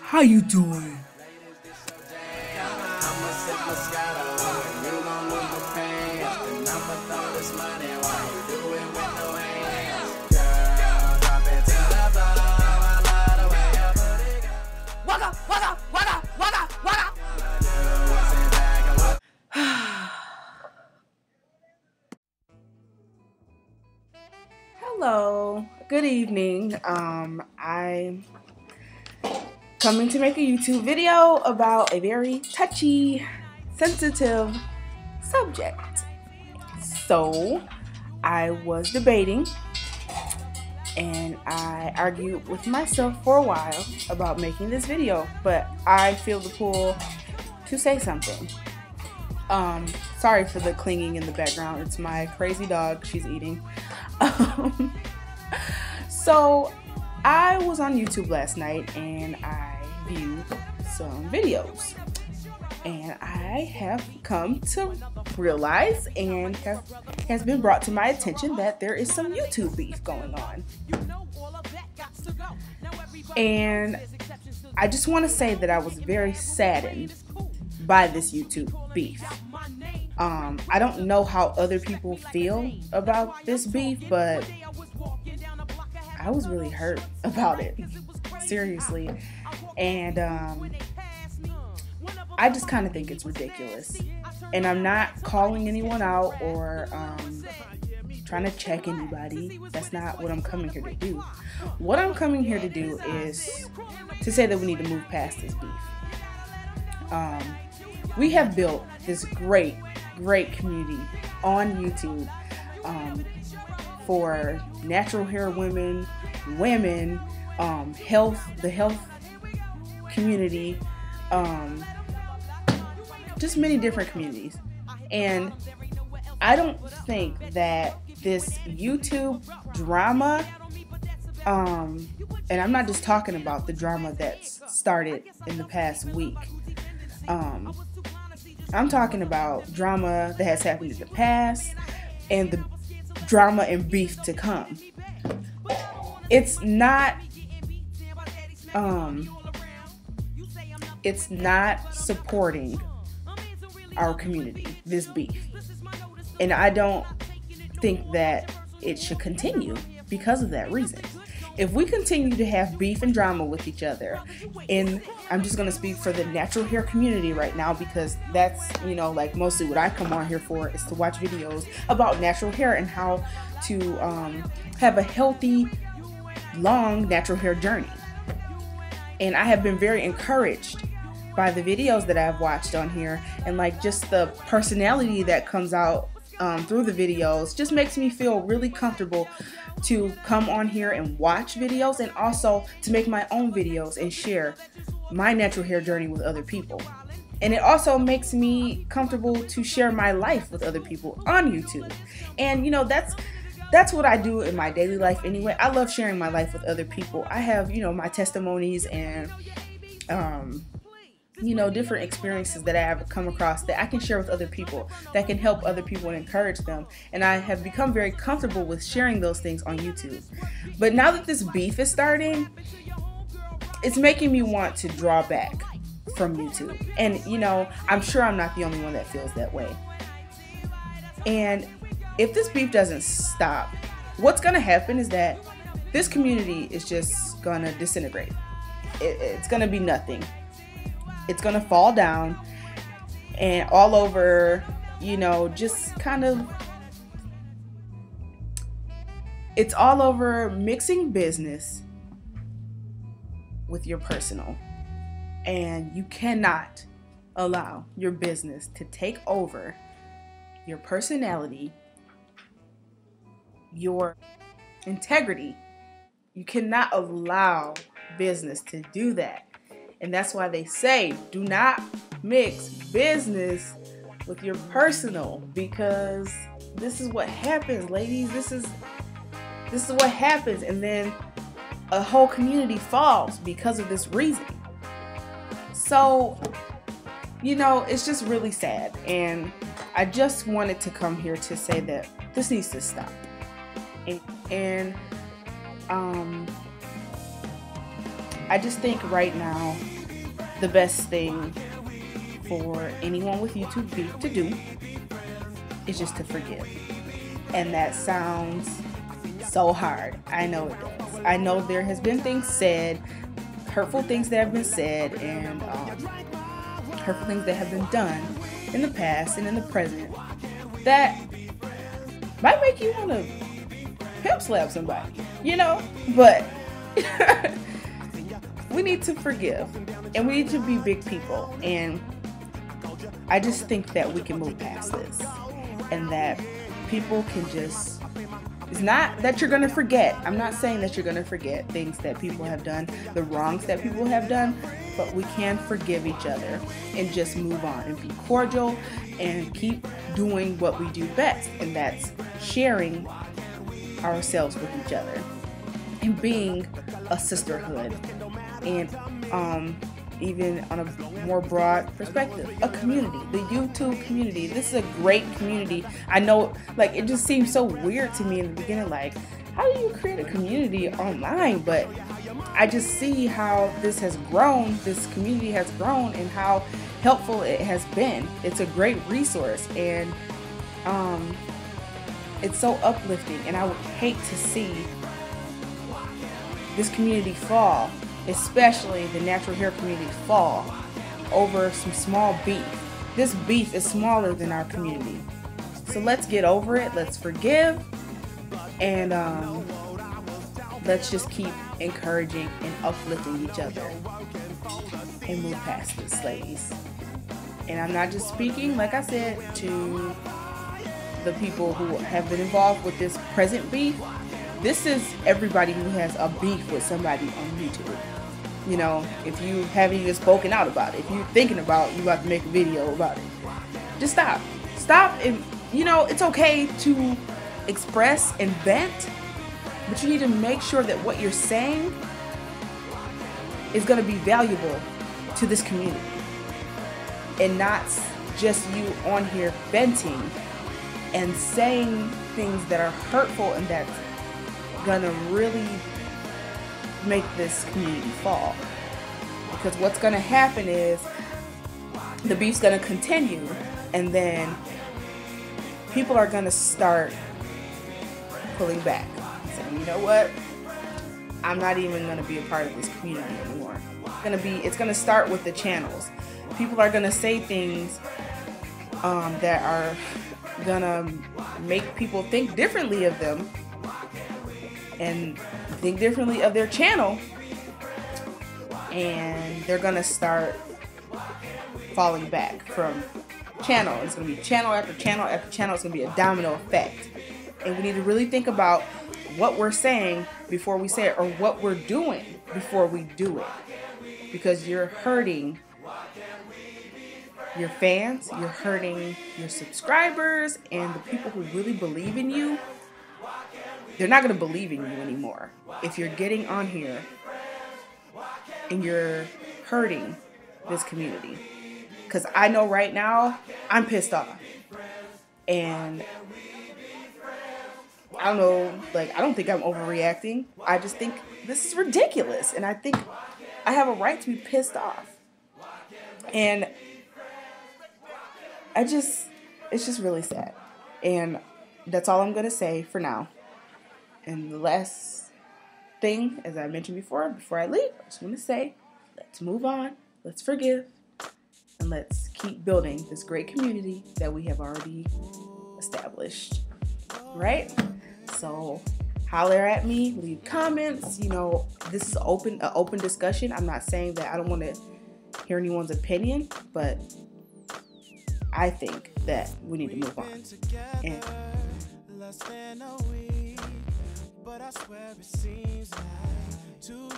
How you doing? Evening. Um, I'm coming to make a YouTube video about a very touchy, sensitive subject. So, I was debating and I argued with myself for a while about making this video, but I feel the pull to say something. Um, sorry for the clinging in the background. It's my crazy dog. She's eating. Um, so I was on YouTube last night and I viewed some videos. And I have come to realize and have, has been brought to my attention that there is some YouTube beef going on. And I just want to say that I was very saddened by this YouTube beef. Um, I don't know how other people feel about this beef, but I was really hurt about it. Seriously. And um, I just kind of think it's ridiculous. And I'm not calling anyone out or um, trying to check anybody. That's not what I'm coming here to do. What I'm coming here to do is to say that we need to move past this beef. Um, we have built this great, great community on YouTube um, for natural hair women, women, um, health, the health community, um, just many different communities. And I don't think that this YouTube drama, um, and I'm not just talking about the drama that's started in the past week. Um, I'm talking about drama that has happened in the past and the drama and beef to come. It's not um it's not supporting our community, this beef. And I don't think that it should continue because of that reason. If we continue to have beef and drama with each other, and I'm just gonna speak for the natural hair community right now because that's, you know, like mostly what I come on here for is to watch videos about natural hair and how to um, have a healthy, long natural hair journey. And I have been very encouraged by the videos that I've watched on here and like just the personality that comes out um, through the videos just makes me feel really comfortable to come on here and watch videos and also to make my own videos and share my natural hair journey with other people. And it also makes me comfortable to share my life with other people on YouTube. And you know, that's that's what I do in my daily life anyway. I love sharing my life with other people. I have, you know, my testimonies and um you know, different experiences that I have come across that I can share with other people that can help other people and encourage them. And I have become very comfortable with sharing those things on YouTube. But now that this beef is starting, it's making me want to draw back from YouTube. And, you know, I'm sure I'm not the only one that feels that way. And if this beef doesn't stop, what's going to happen is that this community is just going to disintegrate. It, it's going to be nothing it's gonna fall down and all over you know just kind of it's all over mixing business with your personal. And you cannot allow your business to take over your personality your integrity. You cannot allow business to do that and that's why they say do not mix business with your personal because this is what happens, ladies. This is this is what happens and then a whole community falls because of this reason. So, you know, it's just really sad and I just wanted to come here to say that this needs to stop. And, and um I just think right now the best thing for anyone with YouTube beef to do is just to forgive. And that sounds so hard. I know it does. I know there has been things said, hurtful things that have been said, and um, hurtful things that have been done in the past and in the present that might make you want to pimp slap somebody, you know? But we need to forgive and we need to be big people. And I just think that we can move past this and that people can just it's not that you're going to forget. I'm not saying that you're going to forget things that people have done, the wrongs that people have done, but we can forgive each other and just move on and be cordial and keep doing what we do best, and that's sharing ourselves with each other and being a sisterhood and um, even on a more broad perspective, a community, the YouTube community. This is a great community. I know, like, it just seems so weird to me in the beginning, like, how do you create a community online? But I just see how this has grown, this community has grown, and how helpful it has been. It's a great resource, and um, it's so uplifting. And I would hate to see this community fall especially the natural hair community, fall over some small beef. This beef is smaller than our community. So let's get over it. Let's forgive. And um, let's just keep encouraging and uplifting each other and move past this, ladies. And I'm not just speaking, like I said, to the people who have been involved with this present beef. This is everybody who has a beef with somebody on YouTube you know, if you haven't even spoken out about it, if you're thinking about you about to make a video about it, just stop. Stop and you know, it's okay to express and vent, but you need to make sure that what you're saying is going to be valuable to this community and not just you on here venting and saying things that are hurtful and that's gonna really make this community fall. Because what's to happen is the beef's to continue, and then people are to start pulling back. Saying, you know what? I'm not even to be a part of this community anymore. It's to be. It's to start with the channels. People are to say things um, that are to make people think differently of them and think differently of their channel and they're gonna start falling back from channel. It's gonna be channel after channel after channel. It's gonna be a domino effect. And we need to really think about what we're saying before we say it or what we're doing before we do it. Because you're hurting your fans, you're hurting your subscribers, and the people who really believe in you they're not going to believe in you anymore. If you're getting on here and you're hurting this community. Because I know right now I'm pissed off. And I don't know, like, I don't think I'm overreacting. I just think this is ridiculous. And I think I have a right to be pissed off. And I just, it's just really sad. And that's all I'm going to say for now. And the last thing, as I mentioned before, before I leave, I just want to say let's move on, let's forgive, and let's keep building this great community that we have already established. Right? So holler at me, leave comments. You know, this is open an open discussion. I'm not saying that I don't want to hear anyone's opinion, but I think that we need to move on. And but I swear it seems like two